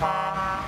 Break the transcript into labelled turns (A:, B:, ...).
A: Bye.